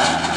time.